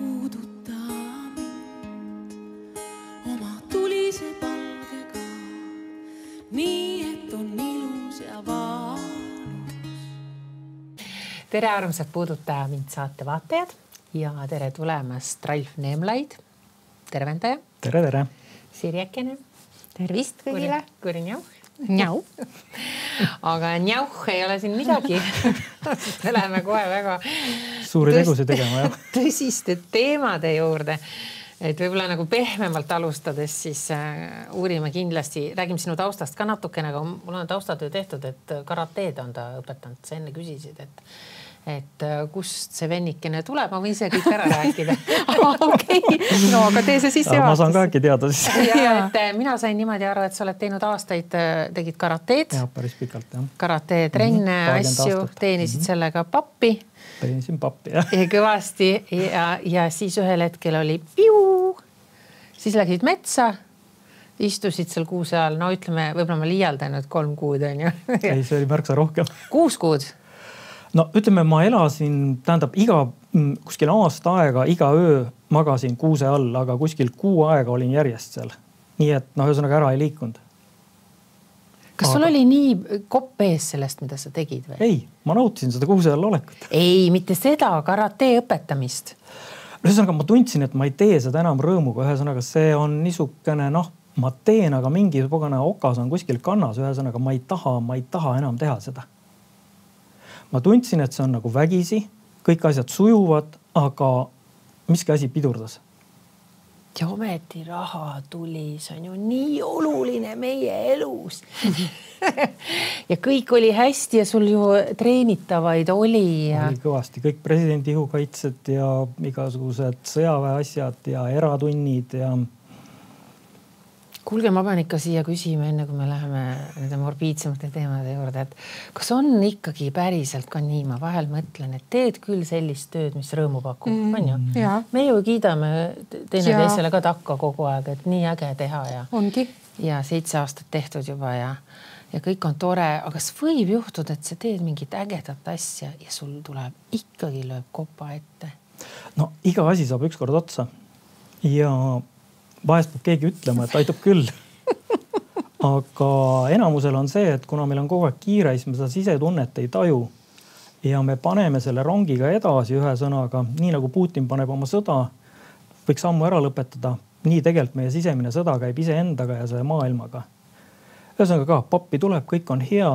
puuduta mind oma tulise palgega, nii et on ilus ja valus. tere, armsad Puuduta mind saate vaatajad ja tere tulemast, Ralf Neemlaid, tervendaja. tere, tere. Sirje Ekene. tervist kõigile. Kuri Njauh. Njau. aga njauh ei ole siin midagi me läheme kohe väga suuri tegusid tegema, jah. tõsiste teemade juurde. et võib-olla nagu pehmemalt alustades, siis äh, uurime kindlasti, räägime sinu taustast ka natukene, aga mul on taustatöö tehtud, et karateed on ta õpetanud, sa enne küsisid, et et äh, kust see vennikene tuleb, ma võin ise kõik ära rääkida. okei, no aga tee see sisse. ma saan ka äkki teada siis. ja et äh, mina sain niimoodi aru, et sa oled teinud aastaid, äh, tegid karateed. jah, päris pikalt jah. karateetrenne mm -hmm, asju, teenisid mm -hmm. sellega pappi. teenisin pappi jah. kõvasti ja, ja siis ühel hetkel oli piu. siis läksid metsa istusid seal kuuse all, no ütleme, võib-olla ma liialdan, et kolm kuud on ju. ei, see oli märksa rohkem. kuus kuud no ütleme, ma elasin, tähendab iga mm, kuskil aasta aega, iga öö magasin kuuse all, aga kuskil kuu aega olin järjest seal. nii et noh, ühesõnaga ära ei liikunud. kas aga... sul oli nii kopp ees sellest, mida sa tegid või? ei, ma nautisin seda kuuse all olekut. ei, mitte seda karate õpetamist. ühesõnaga ma tundsin, et ma ei tee seda enam rõõmuga, ühesõnaga see on niisugune noh, ma teen, aga mingi pagana okas on kuskil kannas, ühesõnaga ma ei taha, ma ei taha enam teha seda ma tundsin, et see on nagu vägisi, kõik asjad sujuvad, aga miski asi pidurdas. ja ometi raha tuli, see on ju nii oluline meie elus ja kõik oli hästi ja sul ju treenitavaid oli ja. oli kõvasti kõik presidendi ihukaitsed ja igasugused sõjaväe asjad ja eratunnid ja kuulge, ma pean ikka siia küsima, enne kui me läheme nende morbiidsemate teemade juurde, et kas on ikkagi päriselt ka nii, ma vahel mõtlen, et teed küll sellist tööd, mis rõõmu pakub mm,, on ju. me ju kiidame teineteisele ka takka kogu aeg, et nii äge teha ja. ongi. ja seitse aastat tehtud juba ja, ja kõik on tore, aga kas võib juhtuda, et sa teed mingit ägedat asja ja sul tuleb ikkagi lööb kopa ette? no iga asi saab ükskord otsa ja vahest peab keegi ütlema, et aitab küll aga enamusel on see, et kuna meil on kogu aeg kiire, siis me seda sisetunnet ei taju. ja me paneme selle rongiga edasi, ühesõnaga nii nagu Putin paneb oma sõda, võiks ammu ära lõpetada. nii tegelikult meie sisemine sõda käib iseendaga ja selle maailmaga. ühesõnaga ka pappi tuleb, kõik on hea.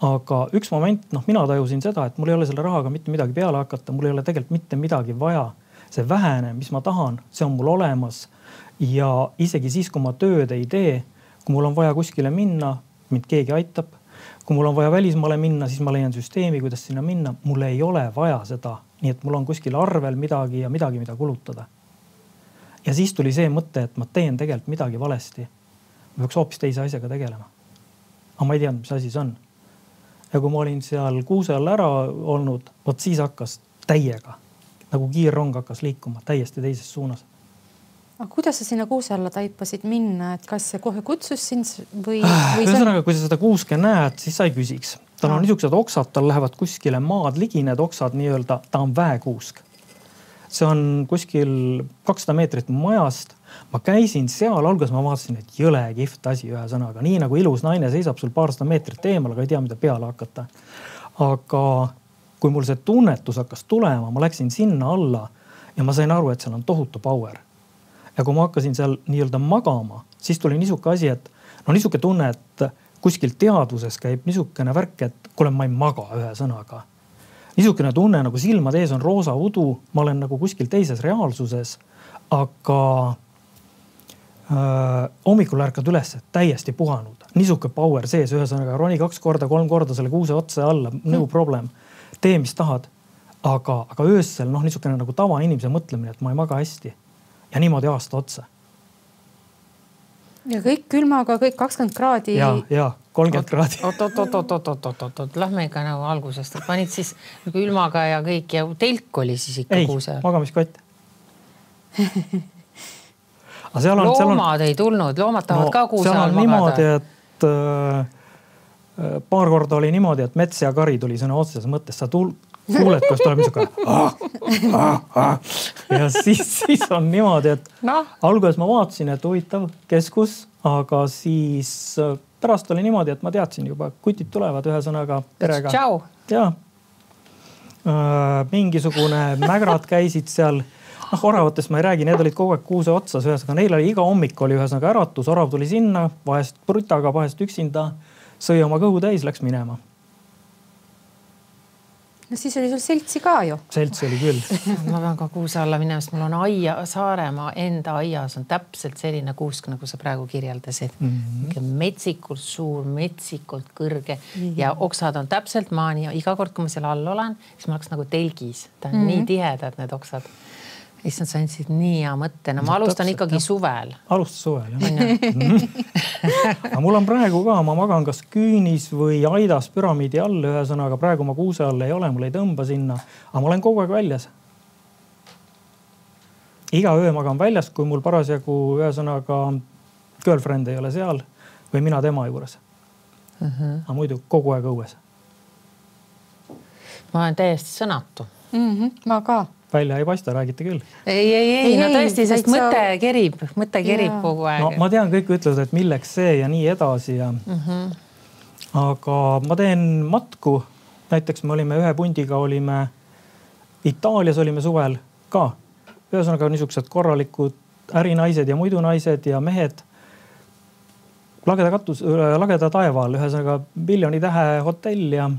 aga üks moment, noh, mina tajusin seda, et mul ei ole selle rahaga mitte midagi peale hakata, mul ei ole tegelikult mitte midagi vaja. see vähene, mis ma tahan, see on mul olemas ja isegi siis, kui ma tööd ei tee, kui mul on vaja kuskile minna, mind keegi aitab. kui mul on vaja välismaale minna, siis ma leian süsteemi, kuidas sinna minna. mul ei ole vaja seda, nii et mul on kuskil arvel midagi ja midagi, mida kulutada. ja siis tuli see mõte, et ma teen tegelikult midagi valesti. ma peaks hoopis teise asjaga tegelema. aga ma ei teadnud, mis asi see on. ja kui ma olin seal kuuse all ära olnud, vot siis hakkas täiega nagu kiirrong hakkas liikuma täiesti teises suunas aga kuidas sa sinna kuuse alla taipasid minna, et kas see kohe kutsus sind või, ah, või? ühesõnaga, kui sa seda kuuske näed, siis sa ei küsiks. tal on niisugused oksad, tal lähevad kuskile maad ligi, need oksad nii-öelda, ta on väekuusk. see on kuskil kakssada meetrit majast. ma käisin seal, alguses ma vaatasin, et jõle kihvt asi, ühesõnaga nii nagu ilus naine seisab sul paarsada meetrit eemal, aga ei tea, mida peale hakata. aga kui mul see tunnetus hakkas tulema, ma läksin sinna alla ja ma sain aru, et seal on tohutu power ja kui ma hakkasin seal nii-öelda magama, siis tuli niisugune asi, et no niisugune tunne, et kuskil teadvuses käib niisugune värk, et kuule, ma ei maga ühesõnaga. niisugune tunne nagu silmade ees on roosa udu, ma olen nagu kuskil teises reaalsuses, aga äh, hommikul ärkad üles täiesti puhanud, niisugune power sees, ühesõnaga roni kaks korda, kolm korda selle kuuse otsa alla, no problem. tee, mis tahad. aga, aga öösel noh, niisugune nagu tavainimese mõtlemine, et ma ei maga hästi ja niimoodi aasta otsa. ja kõik külmaga, kõik kakskümmend kraadi. ja, ja kolmkümmend kraadi. oot, oot, oot, oot, oot, oot, oot, oot, oot, lähme ikka nagu algusest, et panid siis nagu külmaga ja kõik ja telk oli siis ikka ei, kuuse magamiskott aga seal on. loomad on... ei tulnud, loomad tahavad no, ka kuuse all magada. niimoodi, et äh, paar korda oli niimoodi, et mets ja kari tuli sõna otseses mõttes, sa tul-, kuuled, kuidas tuleb niisugune ah, ah, ah. ja siis, siis on niimoodi, et noh, alguses ma vaatasin, et huvitav, kes kus, aga siis äh, pärast oli niimoodi, et ma teadsin juba, kutid tulevad, ühesõnaga perega ja mingisugune mägrad käisid seal. noh, oravatest ma ei räägi, need olid kogu aeg kuuse otsas, ühesõnaga neil oli iga hommik oli ühesõnaga äratus, orav tuli sinna, vahest brutaga, vahest üksinda. sõi oma kõhu täis, läks minema. No siis oli sul seltsi ka ju. seltsi oli küll. ma pean ka kuuse alla minema, sest mul on aia, Saaremaa enda aias on täpselt selline kuusk, nagu sa praegu kirjeldasid mm. Mhm. -hmm. metsikult suur, metsikult kõrge ja oksad on täpselt maani ja iga kord, kui ma seal all olen, siis ma oleks nagu telgis, ta on mm -hmm. nii tihedad, need oksad. issand, sa andsid nii hea mõtte, no ma No alustan täpselt, ikkagi jah. suvel. alustas suvel jah. aga mul on praegu ka, ma magan kas küünis või aidas püramiidi all, ühesõnaga praegu ma kuuse all ei ole, mul ei tõmba sinna, aga ma olen kogu aeg väljas. iga öö magan väljas, kui mul parasjagu ühesõnaga girlfriend ei ole seal või mina tema juures uh. -huh. aga muidu kogu aeg õues, ma olen täiesti sõnatu. Mhm, ma ka. Välja ei paista, räägite küll. ei, ei, ei, no Ei, tõesti, sest täitsa- mõte kerib, mõte kerib Jaa. kogu aeg no ma tean, kõik ütlevad, et milleks see ja nii edasi ja mm. -hmm. aga ma teen matku. näiteks me olime ühe pundiga olime Itaalias olime suvel ka. ühesõnaga niisugused korralikud ärinaised ja muidu naised ja mehed. lageda katus, lageda taeva all, ühesõnaga miljoni tähe hotell ja mm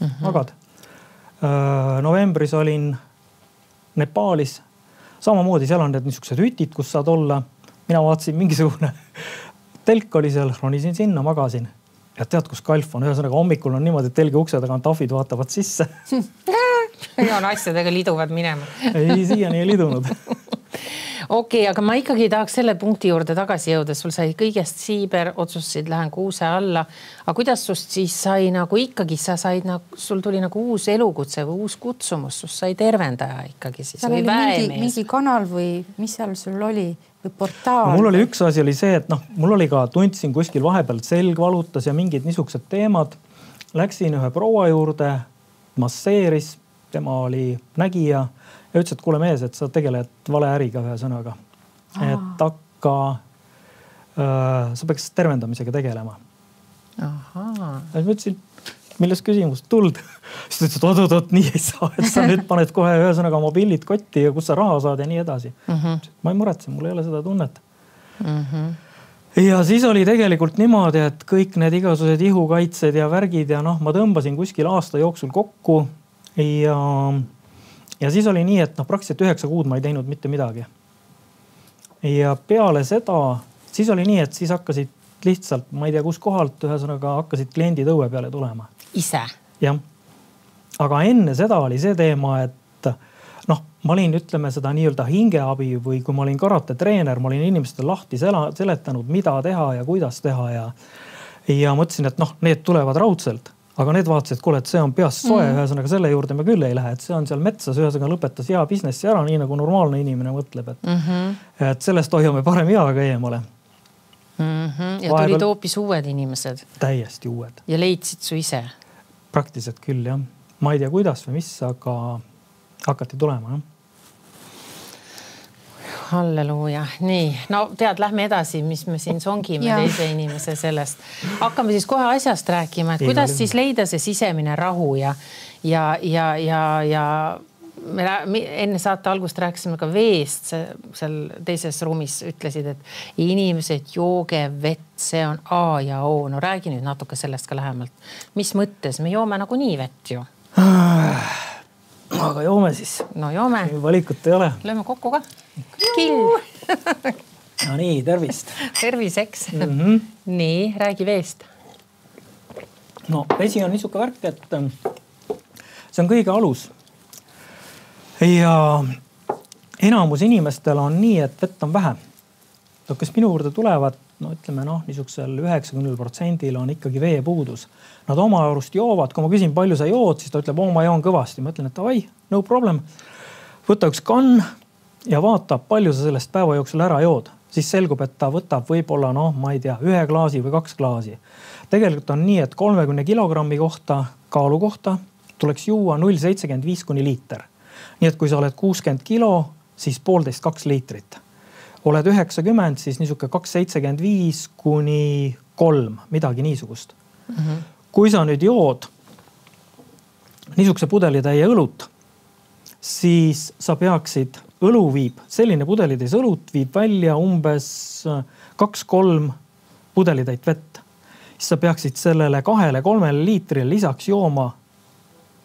-hmm. magad. novembris olin Nepaalis samamoodi, seal on need niisugused hütid, kus saad olla. mina vaatasin mingisugune telk oli seal, ronisin sinna, magasin. ja tead, kus kalf on, ühesõnaga hommikul on niimoodi, et telgi ukse tagant ahvid vaatavad sisse. on asjadega liduvad minema. ei, siiani ei lidunud. okei okay,, aga ma ikkagi tahaks selle punkti juurde tagasi jõuda, sul sai kõigest siiber, otsustasid, lähen kuuse alla. aga kuidas sust siis sai nagu ikkagi, sa said nagu, sul tuli nagu uus elukutse või uus kutsumus, sust sai tervendaja ikkagi siis seal oli mingi, mingi? kanal või mis seal sul oli või portaal mul oli üks asi oli see, et noh, mul oli ka, tundsin kuskil vahepeal selg valutas ja mingid niisugused teemad. Läksin ühe proua juurde, masseeris, tema oli nägija ja ütles, et kuule mees, et sa tegeled valeäriga ühesõnaga. et hakka äh,, sa peaks tervendamisega tegelema. ja siis ma ütlesin, milles küsimus, tuld. siis ta ütles, et oot-oot-oot, nii ei saa, et sa nüüd paned kohe ühesõnaga oma pillid kotti ja kust sa raha saad ja nii edasi mm. -hmm. ma ei muretse, mul ei ole seda tunnet mm -hmm. ja siis oli tegelikult niimoodi, et kõik need igasugused ihukaitsed ja värgid ja noh, ma tõmbasin kuskil aasta jooksul kokku ja, ja siis oli nii, et noh, praktiliselt üheksa kuud ma ei teinud mitte midagi. ja peale seda, siis oli nii, et siis hakkasid lihtsalt, ma ei tea, kuskohalt, ühesõnaga hakkasid kliendid õue peale tulema ise. jah. aga enne seda oli see teema, et noh, ma olin, ütleme seda nii-öelda hingeabi või kui ma olin karatetreener, ma olin inimestele lahti sela- seletanud, mida teha ja kuidas teha ja. ja mõtlesin, et noh, need tulevad raudselt, aga need vaatasid, et kuule, et see on peast soe mm., ühesõnaga selle juurde me küll ei lähe, et see on seal metsas, ühesõnaga lõpetas hea businessi ära, nii nagu normaalne inimene mõtleb, et mm. -hmm. et sellest hoiame parem eaga eemale. Mm -hmm. ja Vahepeal- tulid hoopis uued inimesed täiesti uued, ja leidsid su ise. praktiliselt küll jah. ma ei tea, kuidas või mis, aga hakati tulema jah halleluuja, nii no tead, lähme edasi, mis me siin songime Jaa. teise inimese sellest. hakkame siis kohe asjast rääkima, et kuidas siis leida see sisemine rahu ja, ja, ja, ja, ja me enne saate algust rääkisime ka veest, seal teises ruumis ütlesid, et inimesed jooge vett, see on A ja O. no räägi nüüd natuke sellest ka lähemalt. mis mõttes, me joome nagunii vett ju. Aga joome siis, no joome, valikut ei ole. lööme kokku ka. kill, no nii, tervist terviseks mm. mm. -hmm. -hmm. nii, räägi veest no vesi on niisugune värk, et ähm, see on kõige alus. ja enamus inimestel on nii, et vett on vähe. no kes minu juurde tulevad, no ütleme noh, niisugusel üheksakümnel protsendil on ikkagi veepuudus. Nad oma arust joovad, kui ma küsin, palju sa jood, siis ta ütleb, oo ma joon kõvasti, ma ütlen, et davai, no problem. võta üks kann ja vaata, palju sa sellest päeva jooksul ära jood, siis selgub, et ta võtab võib-olla noh, ma ei tea, ühe klaasi või kaks klaasi. tegelikult on nii, et kolmekümne kilogrammi kohta, kaalu kohta tuleks juua null seitsekümmend viis kuni liiter. nii et kui sa oled kuuskümmend kilo, siis poolteist, kaks liitrit. Oled üheksakümmend, siis niisugune kaks seitsekümmend viis kuni kolm, midagi niisugust mm. -hmm. kui sa nüüd jood niisuguse pudelitäie õlut, siis sa peaksid, õlu viib, selline pudelitäis õlut viib välja umbes kaks-kolm pudelitäit vett. siis sa peaksid sellele kahele-kolmele liitrile lisaks jooma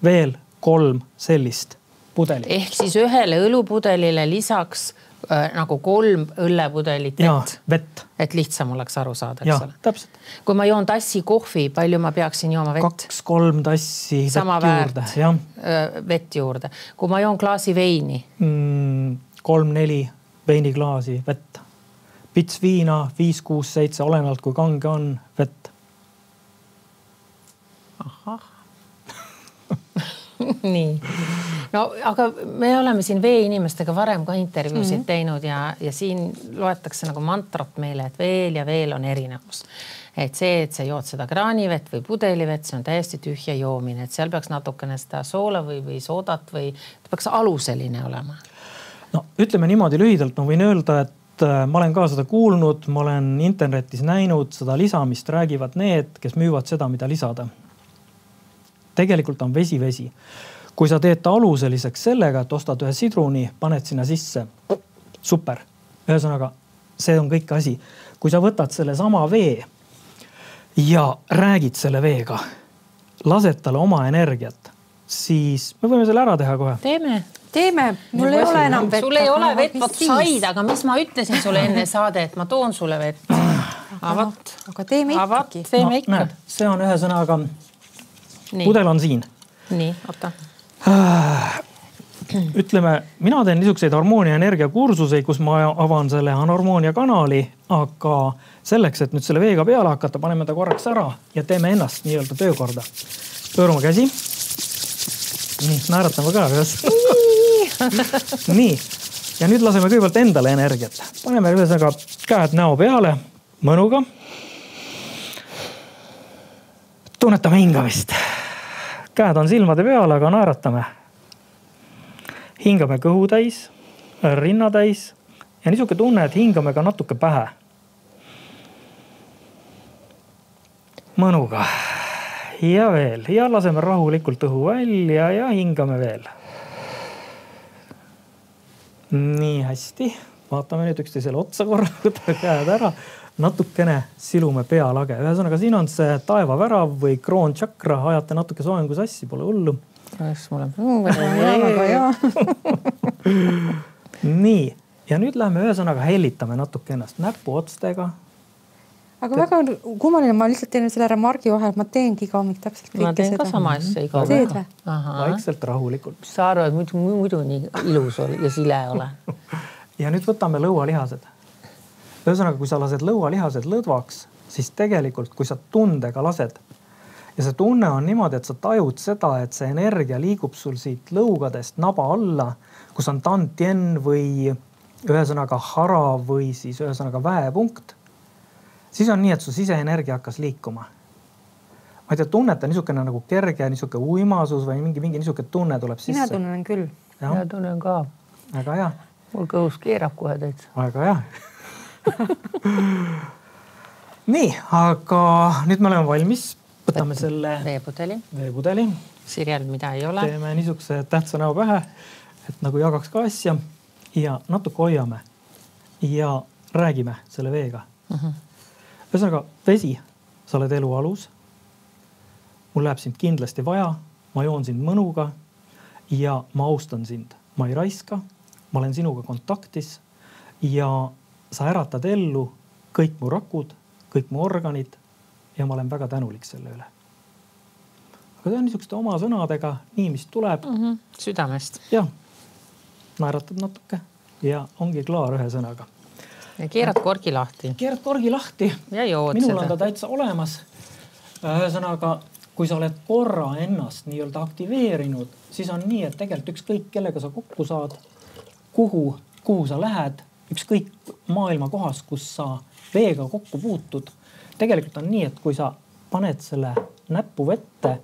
veel kolm sellist pudelit. ehk siis ühele õlupudelile lisaks äh, nagu kolm õllepudelit vett. vett. et lihtsam oleks aru saada, eks ole. täpselt. kui ma joon tassi kohvi, palju ma peaksin jooma vett? kaks-kolm tassi Sama vett juurde, jah. Äh, vett juurde. kui ma joon klaasi veini mm,? kolm-neli veiniklaasi vett. pits viina viis-kuus-seitse, olenevalt kui kange on, vett. ahah nii, no aga me oleme siin veeinimestega varem ka intervjuusid mm -hmm. teinud ja, ja siin loetakse nagu mantrat meile, et veel ja veel on erinevus. et see, et sa jood seda kraanivett või pudelivett, see on täiesti tühja joomine, et seal peaks natukene seda soola või, või soodat või ta peaks aluseline olema. no ütleme niimoodi lühidalt, ma võin öelda, et äh, ma olen ka seda kuulnud, ma olen internetis näinud seda lisamist, räägivad need, kes müüvad seda, mida lisada tegelikult on vesi vesi. Kui sa teed ta aluseliseks sellega, et ostad ühe sidruni, paned sinna sisse, super. ühesõnaga, see on kõik asi. kui sa võtad sellesama vee ja räägid selle veega, lased talle oma energiat, siis me võime selle ära teha kohe. teeme teeme, mul ei ole enam vett. sul ei ole vett, vot said, aga mis ma ütlesin sulle enne saadet, ma toon sulle vett. aga vot. aga teeme ikkagi. teeme no, ikka. see on ühesõnaga pudel on siin. nii, oota ütleme, mina teen niisuguseid harmoonia energiakursuseid, kus ma avan selle anormoonia kanali, aga selleks, et nüüd selle veega peale hakata, paneme ta korraks ära ja teeme ennast nii-öelda töökorda. pöörame käsi. nii, naeratame ka ühes nii, ja nüüd laseme kõigepealt endale energiat, paneme ühesõnaga käed näo peale, mõnuga. tunnetame hingamist käed on silmade peal, aga naeratame. hingame kõhu täis, rinna täis ja niisugune tunne, et hingame ka natuke pähe. mõnuga ja veel ja laseme rahulikult õhu välja ja hingame veel. nii hästi, vaatame nüüd üksteisele otsa korra, võtame käed ära natukene silume pealage, ühesõnaga siin on see taevavärav või kroontšakra, ajate natuke soengu sassi, pole hullu. kas mul nii, ja nüüd läheme ühesõnaga hellitame natuke ennast näpuotstega. aga Te... väga kummaline, ma lihtsalt teen selle remargi vahel, ma teengi iga hommik täpselt kõike seda. ma teen seda. ka sama asja iga hommik. vaikselt, rahulikult. mis sa arvad, muidu, muidu nii ilus ja sile olen ja nüüd võtame lõualihased ühesõnaga, kui sa lased lõualihased lõdvaks, siis tegelikult, kui sa tundega lased ja see tunne on niimoodi, et sa tajud seda, et see energia liigub sul siit lõugadest naba alla, kus on tantien või ühesõnaga hara või siis ühesõnaga väepunkt. siis on nii, et su siseenergia hakkas liikuma. ma ei tea, tunnete niisugune nagu kerge niisugune uimasus või mingi, mingi niisugune tunne tuleb sisse? mina tunnen küll. mina tunnen ka. väga hea. mul kõhus keerab kohe täitsa. väga hea nii, aga nüüd me oleme valmis, võtame Võt, selle veepudeli, veepudeli. sirjel, mida ei ole. teeme niisuguse tähtsa näo pähe, et nagu jagaks ka asja ja natuke hoiame ja räägime selle veega. Mhm. -huh. ühesõnaga vesi, sa oled elu alus. mul läheb sind kindlasti vaja, ma joon sind mõnuga ja ma austan sind, ma ei raiska, ma olen sinuga kontaktis ja sa äratad ellu kõik mu rakud, kõik mu organid ja ma olen väga tänulik selle üle. aga see on niisuguste oma sõnadega, nii, mis tuleb mm. -hmm. südamest. jah, naeratad natuke ja ongi klaar ühesõnaga. ja keerad korgi lahti. keerad korgi lahti. ja jood minul seda. on ta täitsa olemas. ühesõnaga, kui sa oled korra ennast nii-öelda aktiveerinud, siis on nii, et tegelikult ükskõik kellega sa kokku saad, kuhu, kuhu sa lähed ükskõik maailma kohas, kus sa veega kokku puutud. tegelikult on nii, et kui sa paned selle näpu vette,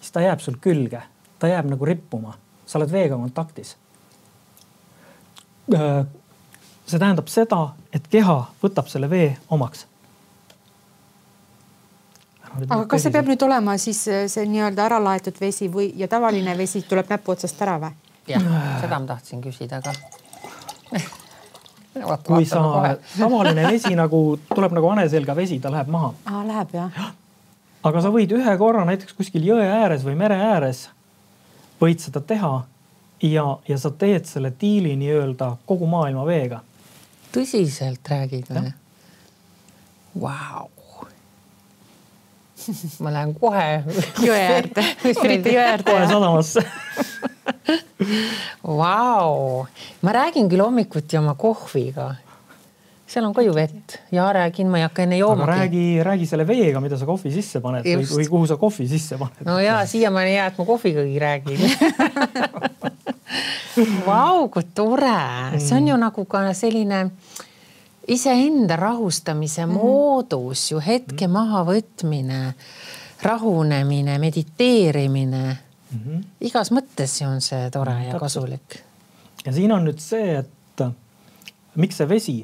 siis ta jääb sul külge. ta jääb nagu rippuma, sa oled veega kontaktis. see tähendab seda, et keha võtab selle vee omaks. aga kas see peab nüüd olema siis äh, see nii-öelda ära laetud vesi või, ja tavaline vesi tuleb näpu otsast ära või? jah, seda ma tahtsin küsida ka kui sa, tavaline vesi nagu tuleb nagu hane selga vesi, ta läheb maha. aa, läheb jah? aga sa võid ühe korra näiteks kuskil jõe ääres või mere ääres võid seda teha ja, ja sa teed selle diili nii-öelda kogu maailma veega. tõsiselt räägid või? Vau. ma lähen kohe jõe äärde. kohe sadamasse Vau, ma räägin küll hommikuti oma kohviga. seal on ka ju vett ja räägin, ma ei hakka enne joomagi. räägi, räägi selle veega, mida sa kohvi sisse paned või, või kuhu sa kohvi sisse paned. no ja siiamaani hea, et ma kohvigagi räägin Vau, kui tore, see on ju nagu ka selline iseenda rahustamise mm -hmm. moodus ju hetke mm -hmm. mahavõtmine, rahunemine, mediteerimine mm. -hmm. igas mõttes on see tore ja Täpselt. kasulik. ja siin on nüüd see, et miks see vesi,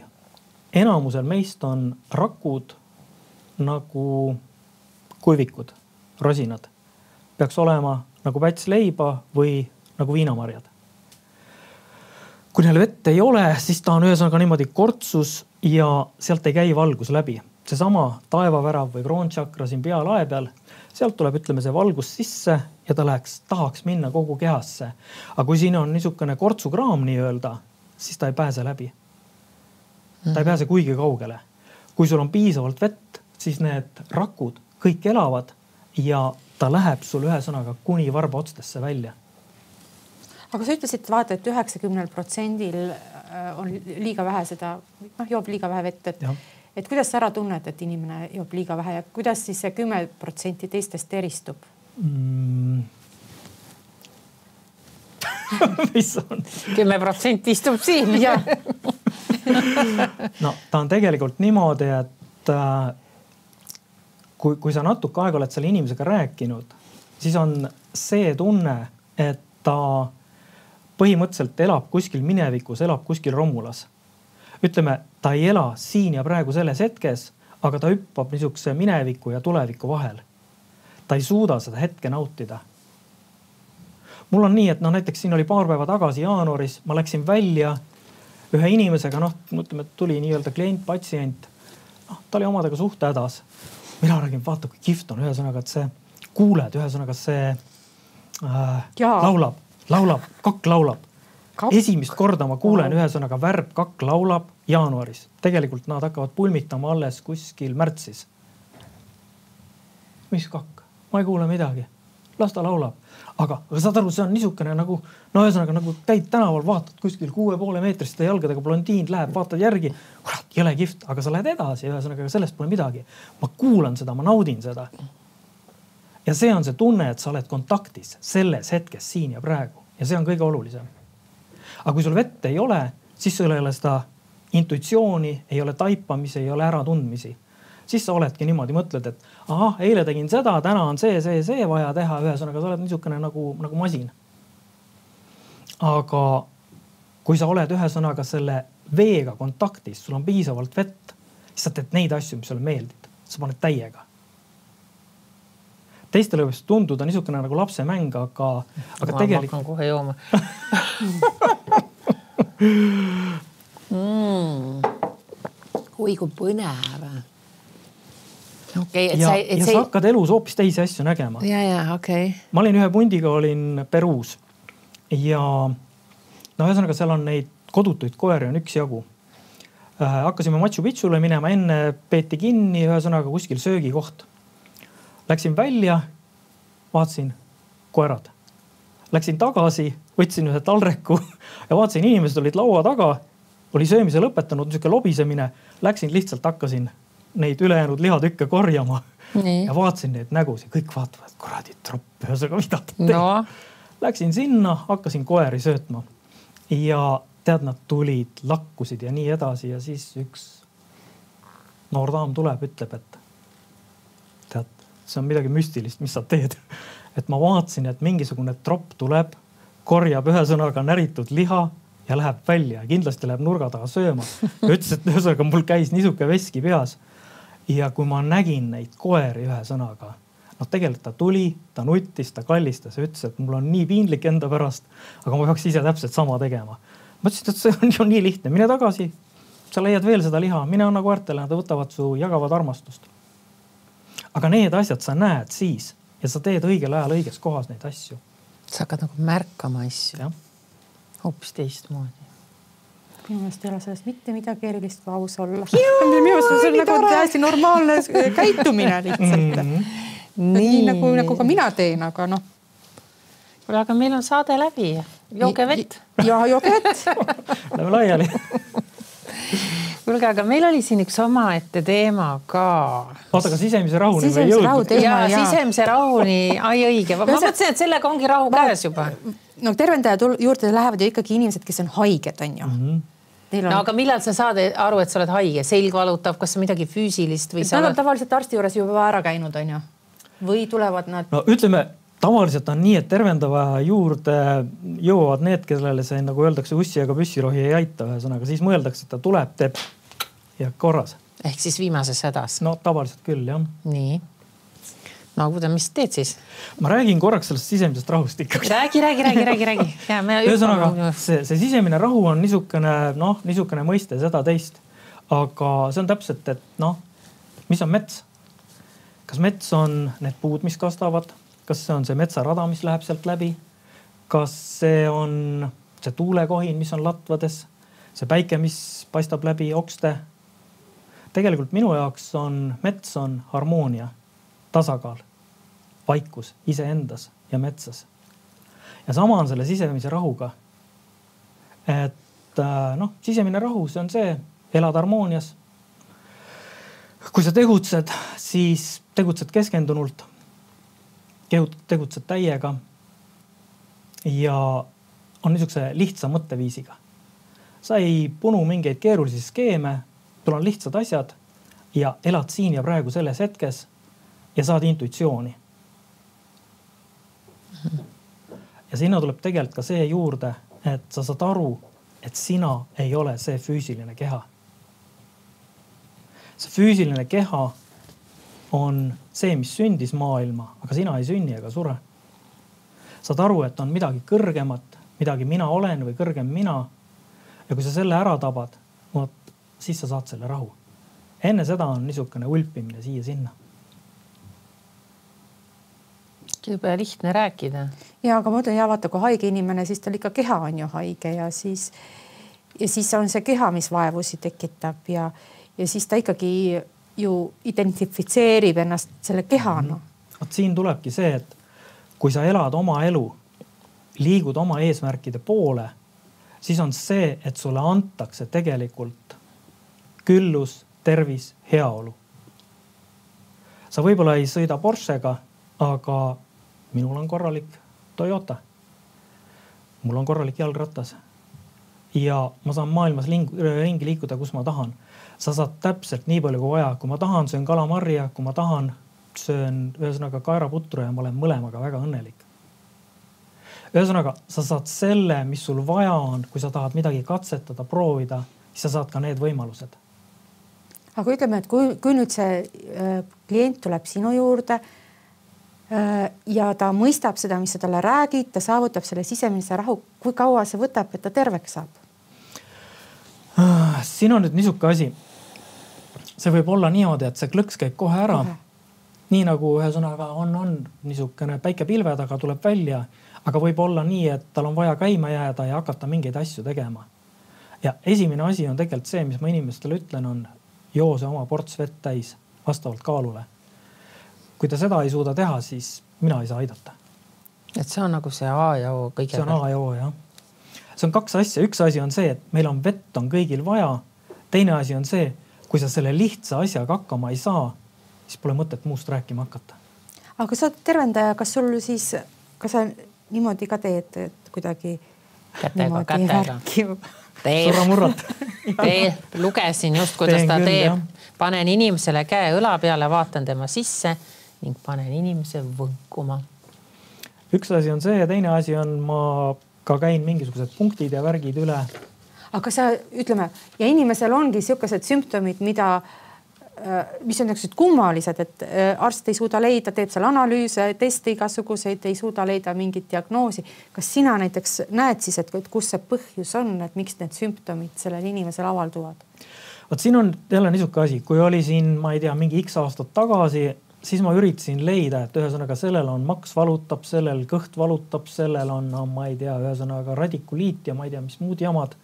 enamusel meist on rakud nagu kuivikud, rosinad, peaks olema nagu päts leiba või nagu viinamarjad. kui neil vett ei ole, siis ta on ühesõnaga niimoodi kortsus ja sealt ei käi valgus läbi. seesama taevavärav või kroontšakra siin pealae peal, sealt tuleb, ütleme, see valgus sisse ja ta läheks, tahaks minna kogu kehasse. aga kui siin on niisugune kortsukraam nii-öelda, siis ta ei pääse läbi. ta ei mhm. pääse kuigi kaugele. kui sul on piisavalt vett, siis need rakud kõik elavad ja ta läheb sul ühesõnaga kuni varbaotstesse välja aga sa ütlesid, vaata, et üheksakümnel protsendil äh, on liiga vähe seda, noh, joob liiga vähe vett, et, et kuidas sa ära tunned, et inimene joob liiga vähe ja kuidas siis see kümme protsenti teistest eristub mm. mis on? kümme protsenti istub siin no ta on tegelikult niimoodi, et äh, kui, kui sa natuke aega oled selle inimesega rääkinud, siis on see tunne, et ta põhimõtteliselt elab kuskil minevikus, elab kuskil romulas. Ütleme, ta ei ela siin ja praegu selles hetkes, aga ta hüppab niisuguse mineviku ja tuleviku vahel. ta ei suuda seda hetke nautida. mul on nii, et noh, näiteks siin oli paar päeva tagasi jaanuaris, ma läksin välja ühe inimesega, noh, ütleme, tuli nii-öelda klient, patsient. noh, ta oli omadega suht hädas. mina räägin, vaata kui kihvt on, ühesõnaga, et see kuuled, ühesõnaga see äh, laulab laulab, kakk laulab. esimest korda ma kuulen ühesõnaga värv kakk laulab jaanuaris. tegelikult nad hakkavad pulmitama alles kuskil märtsis. mis kakk? ma ei kuule midagi. las ta laulab. aga, aga saad aru, see on niisugune nagu, no ühesõnaga nagu käid tänaval, vaatad kuskil kuue poole meetriste jalgadega blondiin läheb, vaatad järgi. kurat, jõle kihvt, aga sa lähed edasi, ühesõnaga sellest pole midagi. ma kuulan seda, ma naudin seda ja see on see tunne, et sa oled kontaktis selles hetkes, siin ja praegu ja see on kõige olulisem. aga kui sul vett ei ole, siis sul ei ole seda intuitsiooni, ei ole taipamisi, ei ole äratundmisi. siis sa oledki niimoodi, mõtled, et ahah, eile tegin seda, täna on see, see, see vaja teha, ühesõnaga sa oled niisugune nagu, nagu masin. aga kui sa oled ühesõnaga selle veega kontaktis, sul on piisavalt vett, siis sa teed neid asju, mis sulle meeldib, sa paned täiega teistele võib tunduda niisugune nagu lapsemäng, aga, aga tegelikult. ma hakkan kohe jooma mm.. oi kui põnev. okei okay,, et ja, sa, et ja sa hakkad elus hoopis teisi asju nägema. ja, ja okei okay.. ma olin ühe pundiga, olin Peruus ja no ühesõnaga, seal on neid kodutuid koeri on üksjagu äh,. hakkasime Machu Picchule minema, enne peeti kinni, ühesõnaga kuskil söögikoht Läksin välja, vaatasin koerad. Läksin tagasi, võtsin ühe taldriku ja vaatasin, inimesed olid laua taga. Oli söömise lõpetanud, niisugune lobisemine. Läksin lihtsalt hakkasin neid ülejäänud lihatükke korjama. ja vaatasin neid nägusid, kõik vaatavad, kuradi tropp, ühesõnaga mida ta teeb no.. Läksin sinna, hakkasin koeri söötma ja tead, nad tulid, lakkusid ja nii edasi ja siis üks noor daam tuleb, ütleb, et see on midagi müstilist, mis sa teed. et ma vaatasin, et mingisugune tropp tuleb, korjab ühesõnaga näritud liha ja läheb välja ja kindlasti läheb nurga taga sööma. ütles, et ühesõnaga mul käis niisugune veski peas. ja kui ma nägin neid koeri ühesõnaga, noh, tegelikult ta tuli, ta nuttis, ta kallistas ja ütles, et mul on nii piinlik enda pärast, aga ma peaks ise täpselt sama tegema. ma ütlesin, et see on ju nii lihtne, mine tagasi. sa leiad veel seda liha, mine anna koertele, nad võtavad su, jagavad armastust. aga need asjad sa näed siis ja sa teed õigel ajal õiges kohas neid asju. sa hakkad nagu märkama asju hoopis teistmoodi minu meelest ei ole sellest mitte midagi erilist, kui aus olla. minu meelest see on nagu täiesti normaalne käitumine lihtsalt mm. -hmm. nii, nii nagu, nagu ka mina teen, aga noh. kuule, aga meil on saade läbi, jooge vett. ja jooge vett Lähme laiali kuulge, aga meil oli siin üks omaette teema ka. oota, aga sisemise rahuni me ei jõudnud. sisemise rahuni, ai õige, ma mõtlesin, et sellega ongi rahu käes juba. No tervendaja juurde lähevad ju ikkagi inimesed, kes on haiged, on ju mm. -hmm On... no aga millal sa saad aru, et sa oled haige, selg valutab, kas midagi füüsilist või? Nad on tavaliselt arsti juures juba ära käinud, on ju, või tulevad nad? no ütleme tavaliselt on nii, et tervendava juurde jõuavad need, kellele see nagu öeldakse, ussi ega püssirohi ei aita, ühesõnaga siis mõeldakse, et ta tuleb, teeb ja korras. ehk siis viimases hädas? no tavaliselt küll jah. nii no kuule, mis teed siis? ma räägin korraks sellest sisemisest rahust ikkagi. räägi, räägi, räägi, räägi, räägi. ühesõnaga see, see sisemine rahu on niisugune noh, niisugune mõiste seda-teist. aga see on täpselt, et noh, mis on mets? kas mets on need puud, mis kasvavad, kas see on see metsarada, mis läheb sealt läbi? kas see on see tuulekohin, mis on latvades, see päike, mis paistab läbi okste? tegelikult minu jaoks on mets on harmoonia, tasakaal, vaikus iseendas ja metsas. ja sama on selle sisemise rahuga. et äh, noh, sisemine rahu, see on see, elad harmoonias. kui sa tegutsed, siis tegutsed keskendunult tegutsed täiega. ja on niisuguse lihtsa mõtteviisiga. sa ei punu mingeid keerulisi skeeme, sul on lihtsad asjad ja elad siin ja praegu selles hetkes ja saad intuitsiooni. ja sinna tuleb tegelikult ka see juurde, et sa saad aru, et sina ei ole see füüsiline keha. see füüsiline keha on see, mis sündis maailma, aga sina ei sünni ega sure. saad aru, et on midagi kõrgemat, midagi mina olen või kõrgem mina. ja kui sa selle ära tabad, vot siis sa saad selle rahu. enne seda on niisugune ulpimine siia-sinna jube lihtne rääkida. ja, aga ma mõtlen ja vaata, kui haige inimene, siis tal ikka keha on ju haige ja siis ja siis on see keha, mis vaevusi tekitab ja, ja siis ta ikkagi ju identifitseerib ennast selle kehana. vot siin tulebki see, et kui sa elad oma elu, liigud oma eesmärkide poole, siis on see, et sulle antakse tegelikult küllus, tervis, heaolu. sa võib-olla ei sõida Porschega, aga minul on korralik Toyota. mul on korralik jalgratas ja ma saan maailmas ringi liikuda, kus ma tahan sa saad täpselt nii palju kui vaja, kui ma tahan, söön kalamarja, kui ma tahan, söön ühesõnaga kaeraputru ja ma olen mõlemaga väga õnnelik. ühesõnaga, sa saad selle, mis sul vaja on, kui sa tahad midagi katsetada, proovida, siis sa saad ka need võimalused. aga ütleme, et kui, kui nüüd see äh, klient tuleb sinu juurde ja ta mõistab seda, mis sa talle räägid, ta saavutab selle sisemise rahu, kui kaua see võtab, et ta terveks saab? Ah, siin on nüüd niisugune asi. see võib olla niimoodi, et see klõks käib kohe ära nii nagu ühesõnaga on, on niisugune päike pilve taga tuleb välja, aga võib olla nii, et tal on vaja käima jääda ja hakata mingeid asju tegema. ja esimene asi on tegelikult see, mis ma inimestele ütlen, on joo see oma ports vett täis vastavalt kaalule. Kui ta seda ei suuda teha, siis mina ei saa aidata. et see on nagu see A ja O kõigepealt. see on A ja O jah see on kaks asja, üks asi on see, et meil on vett on kõigil vaja. teine asi on see, kui sa selle lihtsa asjaga hakkama ei saa, siis pole mõtet muust rääkima hakata. aga sa oled tervendaja, kas sul siis, kas sa niimoodi ka teed, et kuidagi? kätega, kätega. surramurrat teeb, lugesin just, kuidas Teen ta küll, teeb. panen inimesele käe õla peale, vaatan tema sisse ning panen inimese võnkuma üks asi on see ja teine asi on, ma ka käin mingisugused punktid ja värgid üle. aga sa ütleme ja inimesel ongi sihukesed sümptomid, mida Äh, mis on niisugused kummalised, et äh, arst ei suuda leida, teeb seal analüüse, teste igasuguseid, ei suuda leida mingit diagnoosi. kas sina näiteks näed siis, et kus see põhjus on, et miks need sümptomid sellel inimesel avalduvad? vot siin on jälle niisugune asi, kui oli siin, ma ei tea, mingi X aastat tagasi, siis ma üritasin leida, et ühesõnaga sellel on maks valutab, sellel kõht valutab, sellel on no,, ma ei tea, ühesõnaga radikuliit ja ma ei tea, mis muud jamad.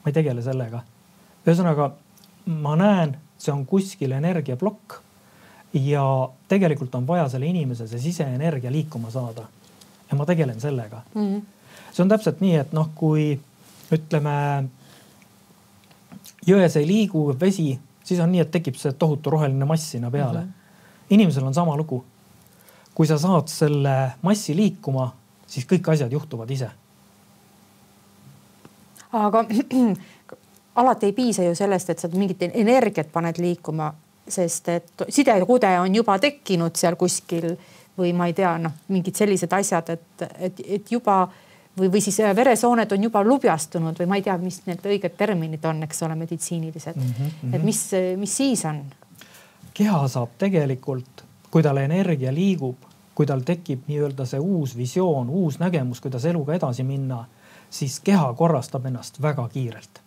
ma ei tegele sellega. ühesõnaga ma näen see on kuskil energiaplokk ja tegelikult on vaja selle inimese see siseenergia liikuma saada. ja ma tegelen sellega mm. -hmm. see on täpselt nii, et noh, kui ütleme jões ei liigu vesi, siis on nii, et tekib see tohutu roheline mass sinna peale mm. -hmm. Inimesel on sama lugu. kui sa saad selle massi liikuma, siis kõik asjad juhtuvad ise. aga alati ei piisa ju sellest, et sa mingit energiat paned liikuma, sest et sidekude on juba tekkinud seal kuskil või ma ei tea, noh, mingid sellised asjad, et, et, et juba või, või siis veresooned on juba lubjastunud või ma ei tea, mis need õiged terminid on, eks ole, meditsiinilised mm. -hmm. et mis, mis siis on? Keha saab tegelikult, kui tal energia liigub, kui tal tekib nii-öelda see uus visioon, uus nägemus, kuidas eluga edasi minna, siis keha korrastab ennast väga kiirelt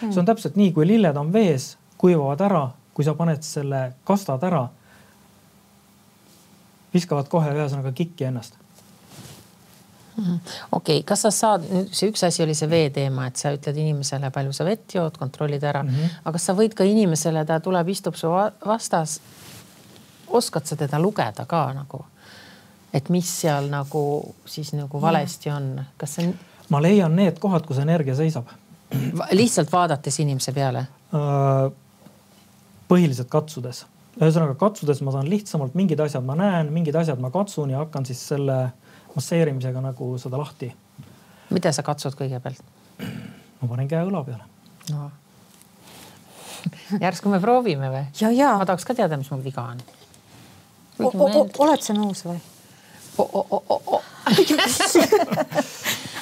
hmm.. see on täpselt nii, kui lilled on vees, kuivavad ära, kui sa paned selle kastad ära, viskavad kohe ühesõnaga kikki ennast. Okei okay,, kas sa saad, see üks asi oli see vee teema, et sa ütled inimesele, palju sa vett jood, kontrollid ära mm. -hmm. aga kas sa võid ka inimesele, ta tuleb, istub su vastas. oskad sa teda lugeda ka nagu, et mis seal nagu siis nagu valesti on, kas see on? ma leian need kohad, kus energia seisab lihtsalt vaadates inimese peale? Äh, põhiliselt katsudes, ühesõnaga katsudes ma saan lihtsamalt mingid asjad ma näen, mingid asjad ma katsun ja hakkan siis selle masseerimisega nagu seda lahti. mida sa katsud kõigepealt? ma panen käe õla peale no.. järsku me proovime või? ma tahaks ka teada, mis mul viga on. oled sa nõus või?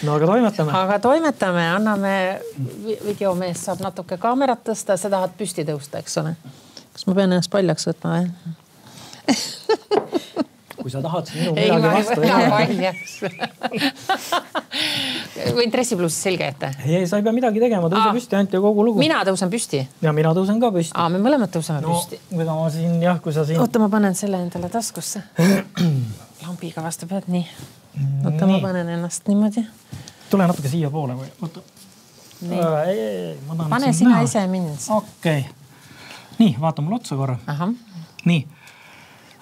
no aga toimetame. aga toimetame, anname, videomees saab natuke kaamerat tõsta, sa tahad püsti tõusta, eks ole. kas ma pean ennast paljaks võtma või? kui sa tahad minu midagi vastu ei ole. võin dressipluusis selga jätta? ei, ei, sa ei pea midagi tegema, tõuse Aa. püsti ainult ja kogu lugu. mina tõusen püsti? ja mina tõusen ka püsti. aa, me mõlemad tõuseme no, püsti. ega ma siin jah, kui sa siin. oota, ma panen selle endale taskusse lambiga vastu pead, nii. oota, ma panen ennast niimoodi. tule natuke siiapoole või, oota. Äh, pane sina näha. ise mind. okei okay., nii vaata mulle otsa korra. nii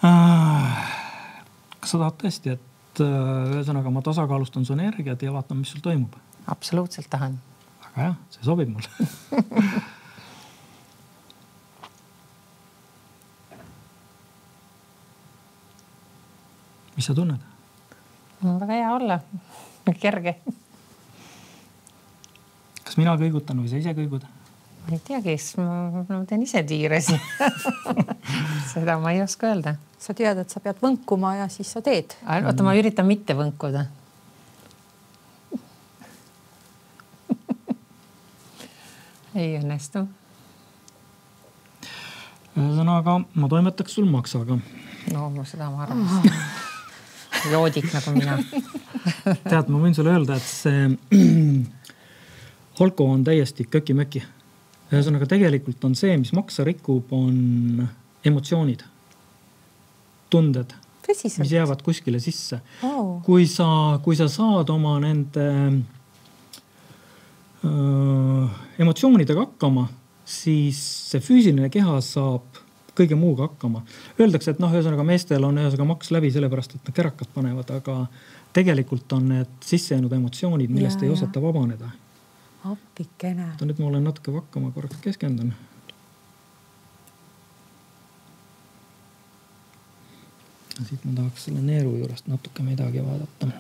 äh,. Sa tahad tõesti, et äh, ühesõnaga ma tasakaalustan su energiat ja vaatan, mis sul toimub? absoluutselt tahan. väga hea, see sobib mulle mis sa tunned? mul on väga hea olla, kerge. kas mina kõigutan või sa ise kõigud? ma ei tea, kes, ma, ma teen ise tiire siin seda ma ei oska öelda. Sa tead, et sa pead võnkuma ja siis sa teed. oota, ma üritan mitte võnkuda ei õnnestu. ühesõnaga, ma toimetaks sul maksaga. no seda ma arvasin joodik nagu mina tead, ma võin sulle öelda, et see Holko on täiesti köki-möki. ühesõnaga, tegelikult on see, mis maksa rikub, on emotsioonid, tunded, mis jäävad kuskile sisse oh.. kui sa, kui sa saad oma nende öö, emotsioonidega hakkama, siis see füüsiline keha saab kõige muuga hakkama. Öeldakse, et noh, ühesõnaga meestel on ühesõnaga maks läbi sellepärast, et nad kärakad panevad, aga tegelikult on need sisse jäänud emotsioonid, millest ja, ei osata vabaneda. appikene. oota, nüüd ma olen natuke vakka, ma korraks keskendun. Siit ma tahaks selle neeru juurest natuke midagi vaadata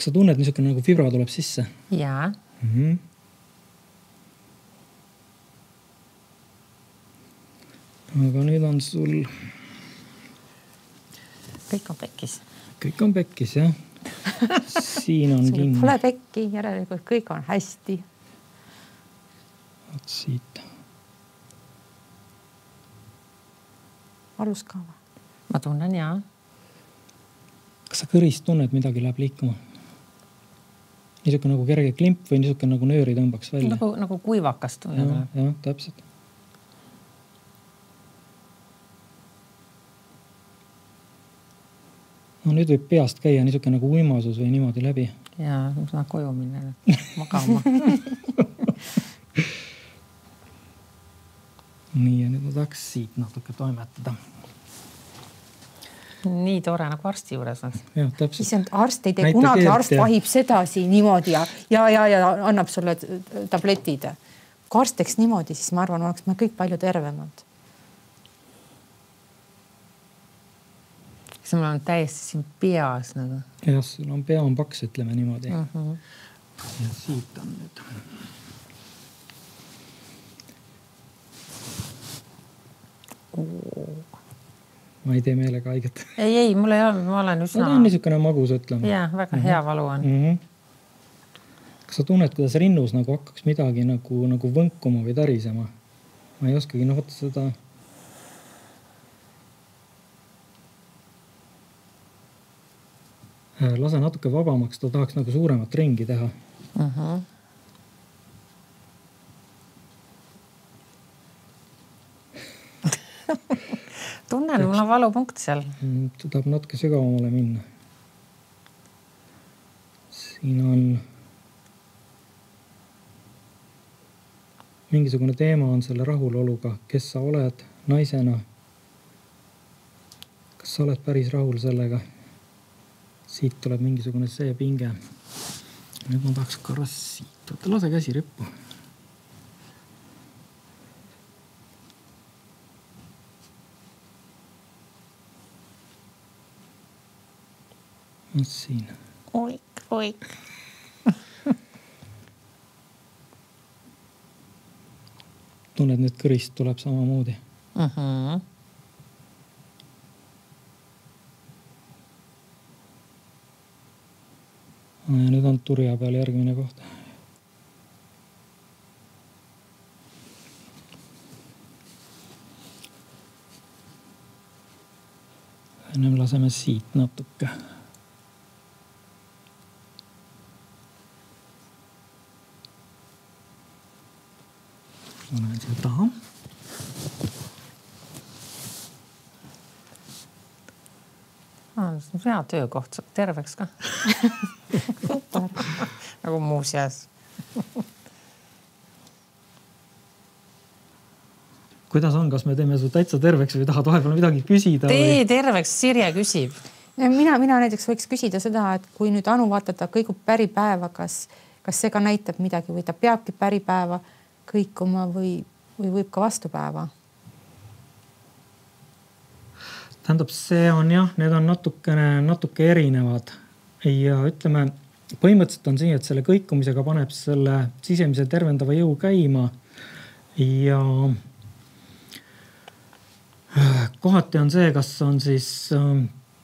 kas sa tunned, niisugune nagu vibra tuleb sisse? jaa mm. -hmm. aga nüüd on sul, kõik on pekkis. kõik on pekkis jah siin on kinni, pole pekki, järelikult kõik on hästi. vot siit. Valus ka või? ma tunnen ja. kas sa kõrist tunned, midagi läheb liikuma? niisugune nagu kerge klimp või niisugune nagu nööri tõmbaks välja? nagu, nagu kuivakas tunne jah, tuleb. jah, täpselt. no nüüd võib peast käia niisugune nagu uimasus või niimoodi läbi. ja ma saan koju minna magama nii ja nüüd ma tahaks siit natuke toimetada. nii tore nagu arsti juures täpselt. issand, arst ei tee Näita kunagi, arst vahib sedasi niimoodi ja, ja, ja, ja annab sulle t- tabletid. kui arst teeks niimoodi, siis ma arvan, oleks me kõik palju tervemad. siis mul on täiesti siin peas nagu jah, sul on pea on paks, ütleme niimoodi mm. -hmm. ja siit on nüüd. Ma ei tee meelega haiget. ei, ei, mul ei ole, ma olen üsna ta on niisugune magus, ütleme. ja väga mm -hmm. hea valu on mm. -hmm. kas sa tunned, kuidas rinnus nagu hakkaks midagi nagu, nagu võnkuma või tärisema? ma ei oskagi, noh vot seda. Äh, lase natuke vabamaks, ta tahaks nagu suuremat ringi teha. mm. -hmm. tunnen, mul on valupunkt seal. Mm, ta tahab natuke sügavamale minna. siin on. mingisugune teema on selle rahuloluga, kes sa oled naisena. kas sa oled päris rahul sellega? siit tuleb mingisugune see pinge. nüüd ma tahaks korra siit, oota lase käsi rippu. Vot siin oik, oik. tunned nüüd kõrist tuleb samamoodi. Mm -hmm. ja nüüd on turja peal järgmine koht. ennem laseme siit natuke. Panen siia taha hea töökoht, saab terveks ka nagu muuseas. kuidas on, kas me teeme su täitsa terveks või tahad vahepeal midagi küsida? tee terveks, Sirje küsib. mina, mina näiteks võiks küsida seda, et kui nüüd Anu vaata, ta kõigub päripäeva, kas, kas see ka näitab midagi või ta peabki päripäeva kõikuma või, või võib ka vastupäeva? tähendab, see on jah, need on natukene, natuke erinevad ja ütleme, põhimõtteliselt on nii, et selle kõikumisega paneb selle sisemise tervendava jõu käima. ja kohati on see, kas on siis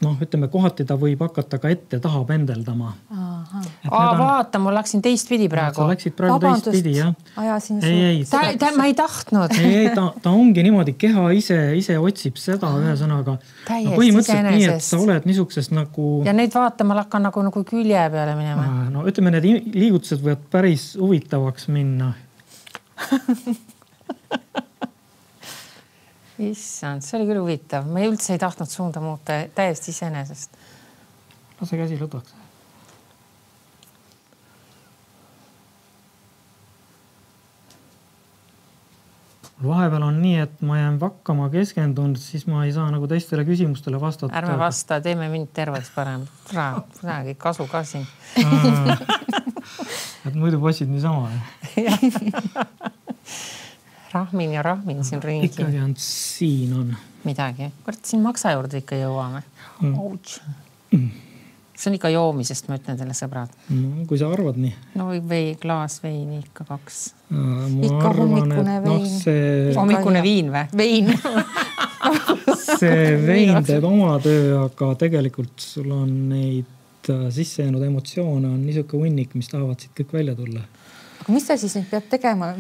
noh, ütleme kohati ta võib hakata ka ette-taha pendeldama. aa, vaata, ma läksin teistpidi praegu. sa läksid praegu teistpidi jah. ajasin ei, ei, ta, ta, ma ei tahtnud. ei, ei ta, ta ongi niimoodi, keha ise, ise otsib seda, ühesõnaga. Täiesti no põhimõtteliselt nii, et sa oled niisuguses nagu. ja nüüd vaata, ma hakkan nagu, nagu külje peale minema. no ütleme, need liigutused võivad päris huvitavaks minna. issand, see oli küll huvitav, ma ei üldse ei tahtnud suunda muuta, täiesti iseenesest. lase käsi lõdvaks. vahepeal on nii, et ma jään vakkama, keskendun, siis ma ei saa nagu teistele küsimustele vastata. ärme vasta, teeme mind terveks parem. midagi kasu ka siin. et muidu passid niisama. rahmin ja rahmin siin ringi. ikkagi on, siin on. midagi, kurat siin maksa juurde ikka jõuame Mm. Ouch. see on ikka joomisest, ma ütlen teile, sõbrad. no kui sa arvad nii. no või klaas veini ikka kaks. ikka hommikune noh, vein no,. See... hommikune viin või? vein see vein teeb oma töö, aga tegelikult sul on neid äh, sisse jäänud emotsioone on niisugune hunnik, mis tahavad siit kõik välja tulla mis ta siis nüüd peab tegema?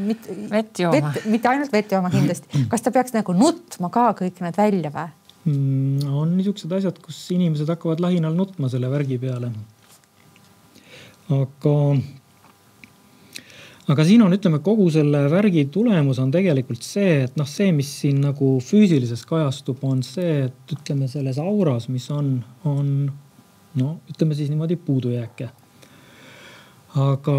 vett jooma. mitte ainult vett jooma kindlasti, kas ta peaks nagu nutma ka kõik need välja või? mm,? on niisugused asjad, kus inimesed hakkavad lahinal nutma selle värgi peale. aga, aga siin on, ütleme, kogu selle värgi tulemus on tegelikult see, et noh, see, mis siin nagu füüsilises kajastub, on see, et ütleme selles auras, mis on, on no ütleme siis niimoodi puudujääke. aga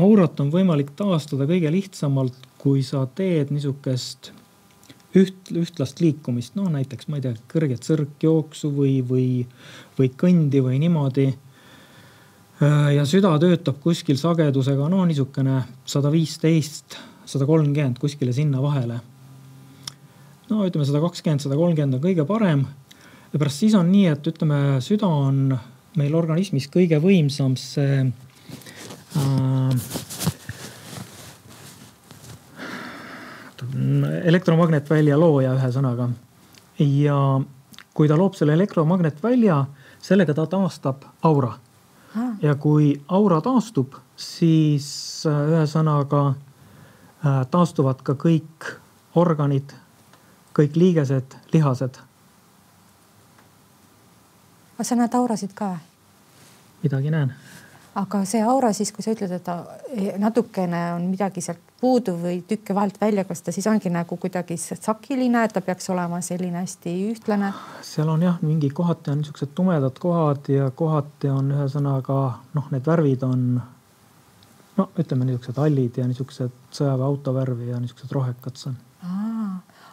aurat on võimalik taastada kõige lihtsamalt, kui sa teed niisugust üht, ühtlast liikumist, no näiteks ma ei tea, kõrget sõrkjooksu või, või, või kõndi või niimoodi. Äh, ja süda töötab kuskil sagedusega no niisugune sada viisteist, sada kolmkümmend kuskile sinna vahele. no ütleme sada kakskümmend, sada kolmkümmend on kõige parem. ja pärast siis on nii, et ütleme, süda on meil organismis kõige võimsam see elektromagnetvälja looja ühesõnaga. ja kui ta loob selle elektromagnetvälja, sellega ta taastab aura. ja kui aura taastub, siis äh, ühesõnaga äh, taastuvad ka kõik organid, kõik liigesed, lihased. kas sa näed aurasid ka? midagi näen aga see aura siis, kui sa ütled, et ta natukene on midagi sealt puudu või tükke vahelt välja, kas ta siis ongi nagu kuidagi sakiline, et ta peaks olema selline hästi ühtlane? seal on jah, mingi kohati on niisugused tumedad kohad ja kohati on ühesõnaga noh, need värvid on no ütleme niisugused hallid ja niisugused sõjaväeauto värvi ja niisugused rohekad on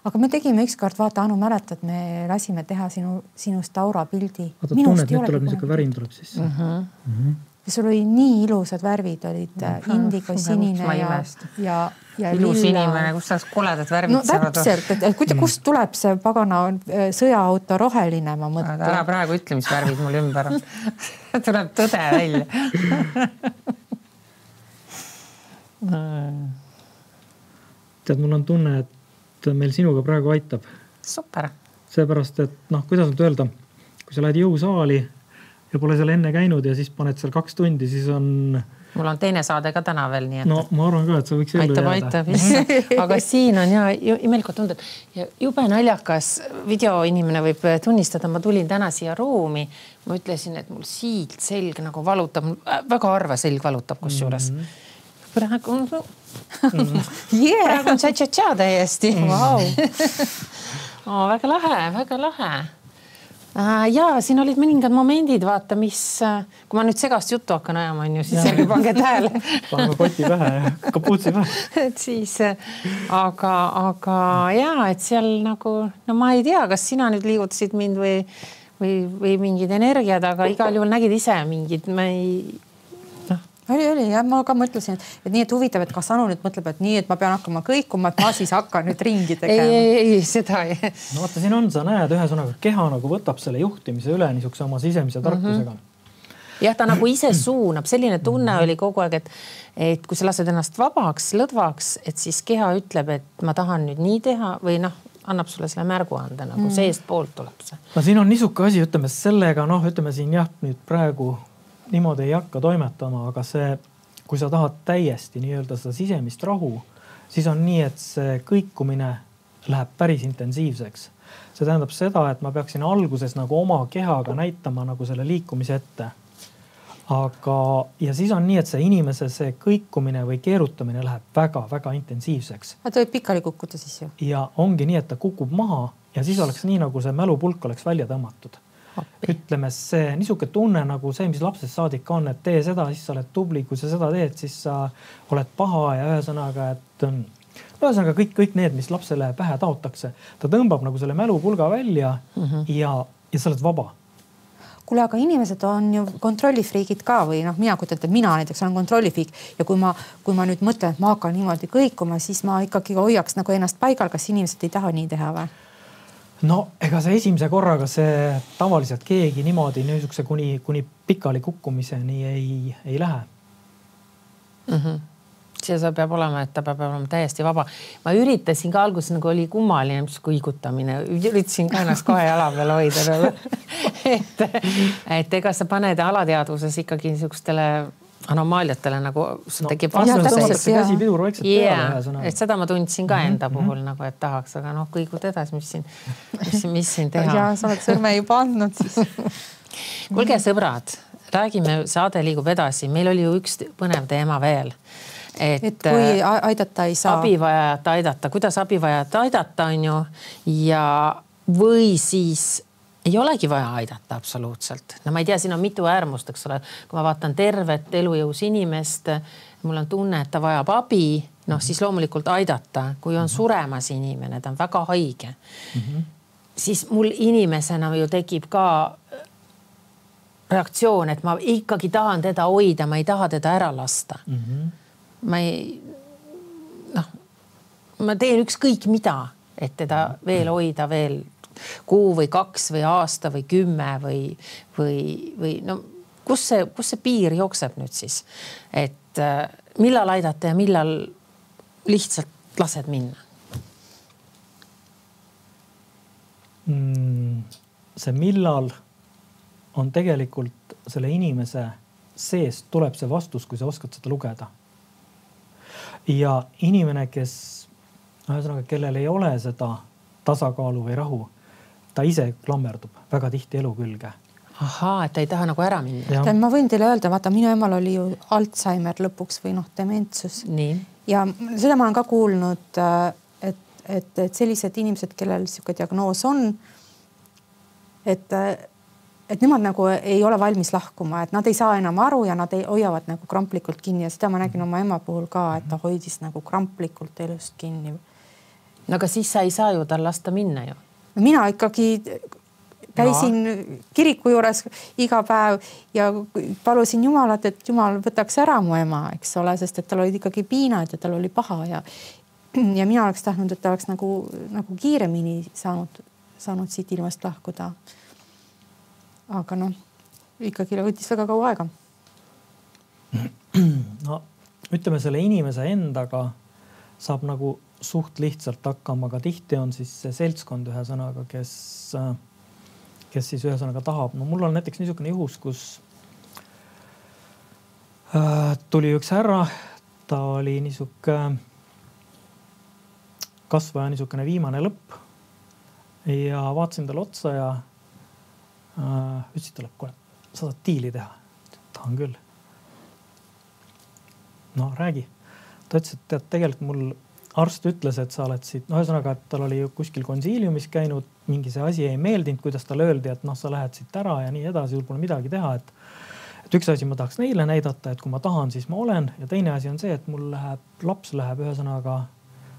aga me tegime ükskord, vaata Anu, mäletad, me lasime teha sinu, sinust aurapildi. vaata, tunned, nüüd tuleb niisugune värin tuleb sisse uh. -huh. Uh -huh ja sul oli nii ilusad värvid olid äh, indigo, sinine ja, ja, ja ilus lilla. inimene, kust sa koledad värvid no, saavad? täpselt, et, et kuida, mm. kust tuleb see pagana äh, sõjaauto roheline, ma mõtlen. ära praegu ütle, mis värvid mul ümber on tuleb tõde välja tead, mul on tunne, et meil sinuga praegu aitab. super. seepärast, et noh, kuidas nüüd öelda, kui sa lähed jõusaali ja pole seal enne käinud ja siis paned seal kaks tundi, siis on. mul on teine saade ka täna veel, nii et. no ma arvan ka, et sa võiks ellu aitab, jääda. aitab, aga siin on ja imelikult tunded ja jube naljakas videoinimene võib tunnistada, ma tulin täna siia ruumi. ma ütlesin, et mul siit selg nagu valutab, väga harva selg valutab kusjuures mm. -hmm praegu on mm. yeah. praegu on tša-tša-tša täiesti wow. oh, väga lahe, väga lahe Äh, ja siin olid mõningad momendid, vaata, mis, äh, kui ma nüüd segast juttu hakkan ajama, on ju, siis ärge pange tähele. pange koti pähe ja kapuutsi pähe. et siis, äh, aga, aga ja et seal nagu no ma ei tea, kas sina nüüd liigutasid mind või, või, või mingid energiad, aga igal juhul nägid ise mingid, ma ei oli, oli jah, ma ka mõtlesin, et, nii, et huvitav, et kas Anu nüüd mõtleb, et nii, et ma pean hakkama kõikuma, et ma siis hakkan nüüd ringi tegema. ei, ei, ei seda ei. no vaata, siin on, sa näed, ühesõnaga keha nagu võtab selle juhtimise üle niisuguse oma sisemise tarkusega mm. -hmm. jah, ta nagu ise suunab, selline tunne -hmm. oli kogu aeg, et, et kui sa lased ennast vabaks, lõdvaks, et siis keha ütleb, et ma tahan nüüd nii teha või noh annab sulle selle märguande nagu mm. seestpoolt tuleb see. no siin on niisugune asi, ütleme sellega noh, ütleme siin jah, nüüd praegu niimoodi ei hakka toimetama, aga see, kui sa tahad täiesti nii-öelda seda sisemist rahu, siis on nii, et see kõikumine läheb päris intensiivseks. see tähendab seda, et ma peaksin alguses nagu oma kehaga näitama nagu selle liikumise ette. aga, ja siis on nii, et see inimese see kõikumine või keerutamine läheb väga-väga intensiivseks. ta võib pikali kukkuda siis ju. ja ongi nii, et ta kukub maha ja siis oleks nii, nagu see mälupulk oleks välja tõmmatud ütleme see niisugune tunne nagu see, mis lapsest saadik on, et tee seda, siis sa oled tubli, kui sa seda teed, siis sa oled paha ja ühesõnaga, et ähm, ühesõnaga kõik, kõik need, mis lapsele pähe taotakse, ta tõmbab nagu selle mälupulga välja mm -hmm. ja, ja sa oled vaba kuule, aga inimesed on ju kontrollifriigid ka või noh, mina kujutan ette, mina näiteks olen kontrollifriik ja kui ma, kui ma nüüd mõtlen, et ma hakkan niimoodi kõikuma, siis ma ikkagi hoiaks nagu ennast paigal. kas inimesed ei taha nii teha või? No ega see esimese korraga see tavaliselt keegi niimoodi niisuguse kuni, kuni pikali kukkumiseni ei, ei lähe mm. -hmm see peab olema, et ta peab olema täiesti vaba. ma üritasin ka alguses nagu oli kummaline, mis kõigutamine, üritasin ka ennast kohe jala peal hoida et, et ega sa paned alateadvuses ikkagi niisugustele anomaaliatele nagu sul tekib vastus. käsipidur vaikselt yeah, peale ühesõnaga. et seda ma tundsin ka enda mm -hmm. puhul nagu, et tahaks, aga noh, kõigud edasi, mis siin, mis, mis siin teha. ja sa oled sõrme juba andnud siis kuulge, sõbrad, räägime, saade liigub edasi, meil oli ju üks põnev teema veel et, et kui aidata ei saa. abivajajat aidata, kuidas abivajajat aidata, on ju, ja või siis ei olegi vaja aidata absoluutselt. no ma ei tea, siin on mitu äärmust, eks ole, kui ma vaatan tervet elujõus inimest, mul on tunne, et ta vajab abi, noh siis loomulikult aidata, kui on suremas inimene, ta on väga haige mm, -hmm. siis mul inimesena ju tekib ka reaktsioon, et ma ikkagi tahan teda hoida, ma ei taha teda ära lasta mm. -hmm. ma ei, noh, ma teen ükskõik mida, et teda veel hoida veel kuu või kaks või aasta või kümme või, või, või no kus see, kus see piir jookseb nüüd siis, et äh, millal aidata ja millal lihtsalt lased minna mm,? see millal on tegelikult selle inimese seest tuleb see vastus, kui sa oskad seda lugeda. ja inimene, kes ühesõnaga, kellel ei ole seda tasakaalu või rahu ta ise klammerdub väga tihti elu külge ahaa, et ta ei taha nagu ära minna. tähendab, ma võin teile öelda, vaata minu emal oli ju Alžeimer lõpuks või noh, dementsus. ja seda ma olen ka kuulnud, äh, et, et, et sellised inimesed, kellel sihuke diagnoos on, et, äh, et nemad nagu ei ole valmis lahkuma, et nad ei saa enam aru ja nad ei, hoiavad nagu kramplikult kinni ja seda ma nägin oma ema puhul ka, et ta hoidis nagu kramplikult elust kinni. no aga siis sa ei saa ju tal lasta minna ju mina ikkagi käisin no. kiriku juures iga päev ja palusin Jumalat, et Jumal võtaks ära mu ema, eks ole, sest et tal olid ikkagi piinad ja tal oli paha ja ja mina oleks tahtnud, et ta oleks nagu, nagu kiiremini saanud, saanud siit ilmast lahkuda. aga noh, ikkagi võttis väga kaua aega. no ütleme selle inimese endaga saab nagu suht lihtsalt hakkama, aga tihti on siis see seltskond ühesõnaga, kes, kes siis ühesõnaga tahab. no mul on näiteks niisugune juhus, kus äh, tuli üks härra, ta oli niisugune kasvaja niisugune viimane lõpp. ja vaatasin talle otsa ja äh, ütlesin talle, kuule, sa tahad diili teha? tahan küll. no räägi. ta ütles, et tead, tegelikult mul arst ütles, et sa oled siit, no ühesõnaga, et tal oli kuskil konsiiliumis käinud, mingi see asi ei meeldinud, kuidas talle öeldi, et noh, sa lähed siit ära ja nii edasi, sul pole midagi teha, et. et üks asi ma tahaks neile näidata, et kui ma tahan, siis ma olen ja teine asi on see, et mul läheb, laps läheb ühesõnaga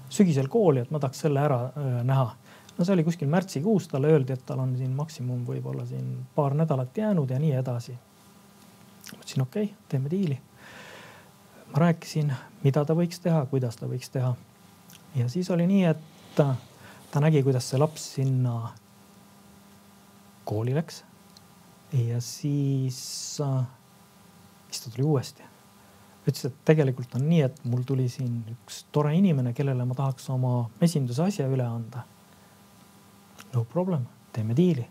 sügisel kooli, et ma tahaks selle ära öö, näha. no see oli kuskil märtsikuus, talle öeldi, et tal on siin maksimum võib-olla siin paar nädalat jäänud ja nii edasi. mõtlesin, okei okay,, teeme diili ma rääkisin, mida ta võiks teha, kuidas ta võiks teha ja siis oli nii, et ta, nägi, kuidas see laps sinna kooli läks. ja siis, äh, siis ta tuli uuesti. ütles, et tegelikult on nii, et mul tuli siin üks tore inimene, kellele ma tahaks oma mesinduse asja üle anda. no problem, teeme diili.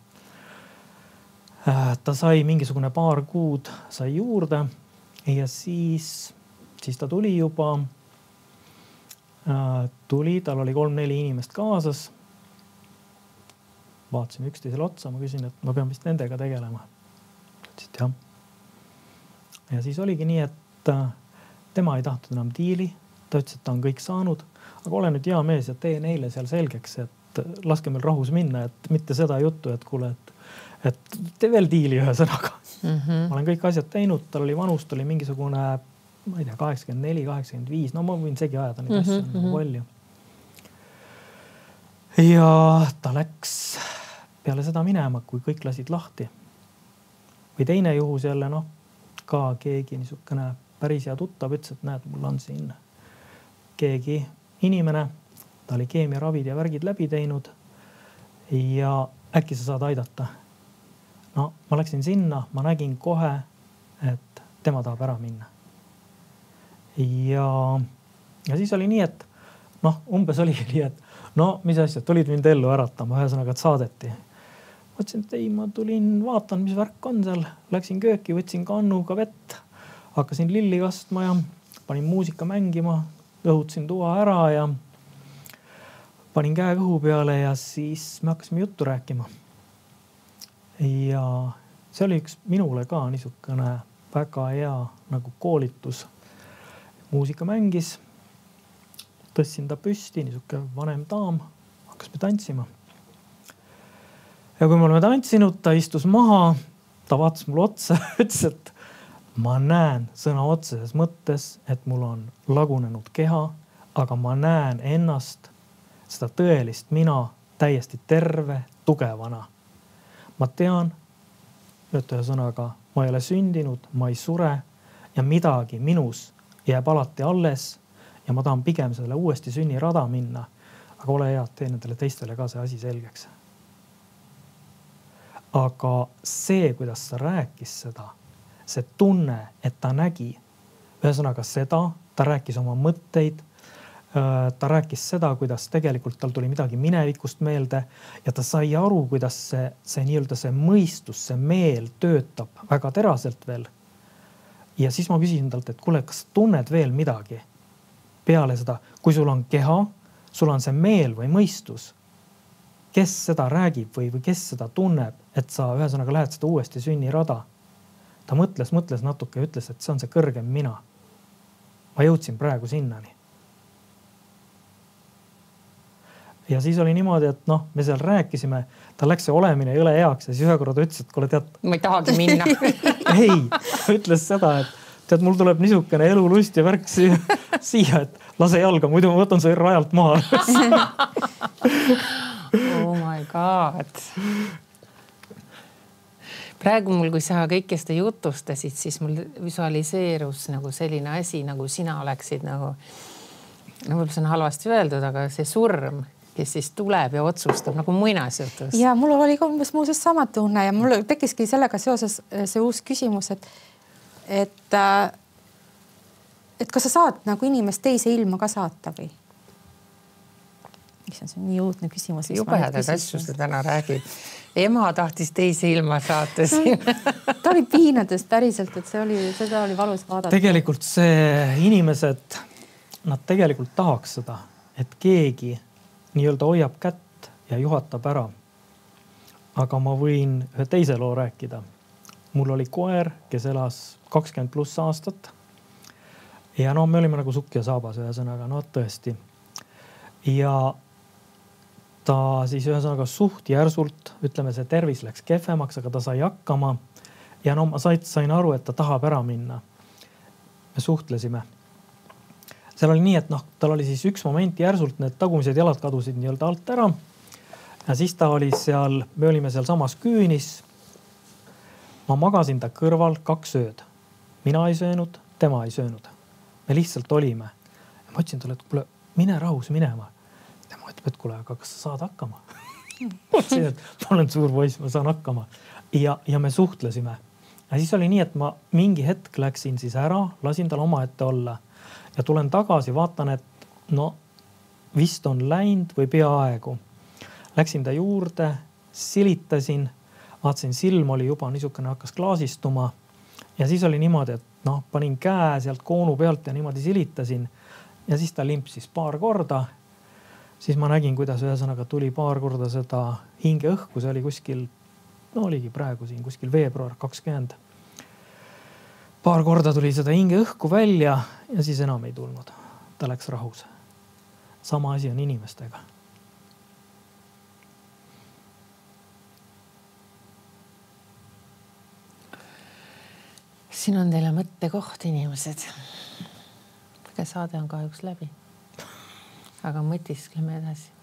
Äh, ta sai mingisugune paar kuud, sai juurde ja siis, siis ta tuli juba tuli, tal oli kolm-neli inimest kaasas. vaatasime üksteisele otsa, ma küsin, et ma pean vist nendega tegelema. ütlesid jah. ja siis oligi nii, et äh, tema ei tahtnud enam diili, ta ütles, et ta on kõik saanud, aga ole nüüd hea mees ja tee neile seal selgeks, et äh, laske meil rahus minna, et mitte seda juttu, et kuule, et, et tee veel diili ühesõnaga mm. -hmm. ma olen kõik asjad teinud, tal oli vanust oli mingisugune ma ei tea, kaheksakümmend neli, kaheksakümmend viis, no ma võin segi ajada neid mm -hmm, asju on nagu mhm. palju. ja ta läks peale seda minema, kui kõik lasid lahti. või teine juhus jälle noh, ka keegi niisugune päris hea tuttav ütles, et näed, mul on siin keegi inimene, ta oli keemiaravid ja värgid läbi teinud. ja äkki sa saad aidata. no ma läksin sinna, ma nägin kohe, et tema tahab ära minna. Ja, ja siis oli nii, et noh, umbes oligi nii, et no mis asja, tulid mind ellu äratama, ühesõnaga, et saadeti. mõtlesin, et ei, ma tulin, vaatan, mis värk on seal, läksin kööki, võtsin kannuga vett, hakkasin lilli kastma ja panin muusika mängima, õhutasin tuva ära ja panin käe kõhu peale ja siis me hakkasime juttu rääkima. ja see oli üks minule ka niisugune väga hea nagu koolitus. Muusika mängis, tõstsin ta püsti, niisugune vanem daam, hakkasime tantsima. ja kui me oleme tantsinud, ta istus maha, ta vaatas mulle otsa, ütles, et ma näen sõna otseses mõttes, et mul on lagunenud keha, aga ma näen ennast seda tõelist mina täiesti terve, tugevana. ma tean, et ühesõnaga ma ei ole sündinud, ma ei sure ja midagi minus jääb alati alles. ja ma tahan pigem selle uuesti sünnirada minna. aga ole hea, tee nendele teistele ka see asi selgeks. aga see, kuidas ta rääkis seda, see tunne, et ta nägi, ühesõnaga seda, ta rääkis oma mõtteid Äh, ta rääkis seda, kuidas tegelikult tal tuli midagi minevikust meelde ja ta sai aru, kuidas see, see nii-öelda see mõistus, see meel töötab väga teraselt veel. Ja siis ma küsisin talt, et kuule, kas tunned veel midagi peale seda, kui sul on keha, sul on see meel või mõistus. kes seda räägib või, või kes seda tunneb, et sa ühesõnaga lähed seda uuesti sünnirada. ta mõtles, mõtles natuke ja ütles, et see on see kõrgem mina. ma jõudsin praegu sinnani ja siis oli niimoodi, et noh, me seal rääkisime, tal läks see olemine jõle heaks ja siis ühe korra ta ütles, et kuule tead. ma ei tahagi minna ei, ta ütles seda, et tead, mul tuleb niisugune elulust ja värk siia, siia, et lase jalga, muidu ma võtan su rajalt maha oh my god. praegu mul, kui sa kõike seda jutustasid, siis mul visualiseerus nagu selline asi, nagu sina oleksid nagu, no võib-olla see on halvasti öeldud, aga see surm kes siis tuleb ja otsustab nagu muinasjutus. ja mul oli ka umbes muuseas sama tunne ja mul tekkiski sellega seoses äh, see uus küsimus, et, et, äh, et kas sa saad nagu inimest teise ilma ka saata või? issand, see on nii õudne küsimus. jubedaid asju sa täna räägid. ema tahtis teise ilma saata siin ta oli piinades päriselt, et see oli, seda oli valus vaadata. tegelikult see inimesed, nad tegelikult tahaks seda, et keegi nii-öelda hoiab kätt ja juhatab ära. aga ma võin ühe teise loo rääkida. mul oli koer, kes elas kakskümmend pluss aastat. ja no me olime nagu sukk ja saabas, ühesõnaga no tõesti. ja ta siis ühesõnaga suht järsult, ütleme, see tervis läks kehvemaks, aga ta sai hakkama. ja no ma sain, sain aru, et ta tahab ära minna. me suhtlesime seal oli nii, et noh, tal oli siis üks moment järsult need tagumised jalad kadusid nii-öelda alt ära. ja siis ta oli seal, me olime sealsamas küünis. ma magasin ta kõrval kaks ööd. mina ei söönud, tema ei söönud. me lihtsalt olime. ma ütlesin talle, et kuule, mine rahus minema. tema ütleb, et kuule, aga kas sa saad hakkama ma ütlesin, et ma olen suur poiss, ma saan hakkama. ja, ja me suhtlesime. ja siis oli nii, et ma mingi hetk läksin siis ära, lasin tal omaette olla ja tulen tagasi, vaatan, et no vist on läinud või peaaegu. Läksin ta juurde, silitasin, vaatasin, silm oli juba niisugune, hakkas klaasistuma. ja siis oli niimoodi, et noh, panin käe sealt koonu pealt ja niimoodi silitasin. ja siis ta limpsis paar korda. siis ma nägin, kuidas ühesõnaga tuli paar korda seda hingeõhku, see oli kuskil, no oligi praegu siin kuskil veebruar kakskümmend paar korda tuli seda hingeõhku välja ja siis enam ei tulnud. ta läks rahus. sama asi on inimestega. siin on teile mõttekoht, inimesed. saade on kahjuks läbi. aga mõtiskleme edasi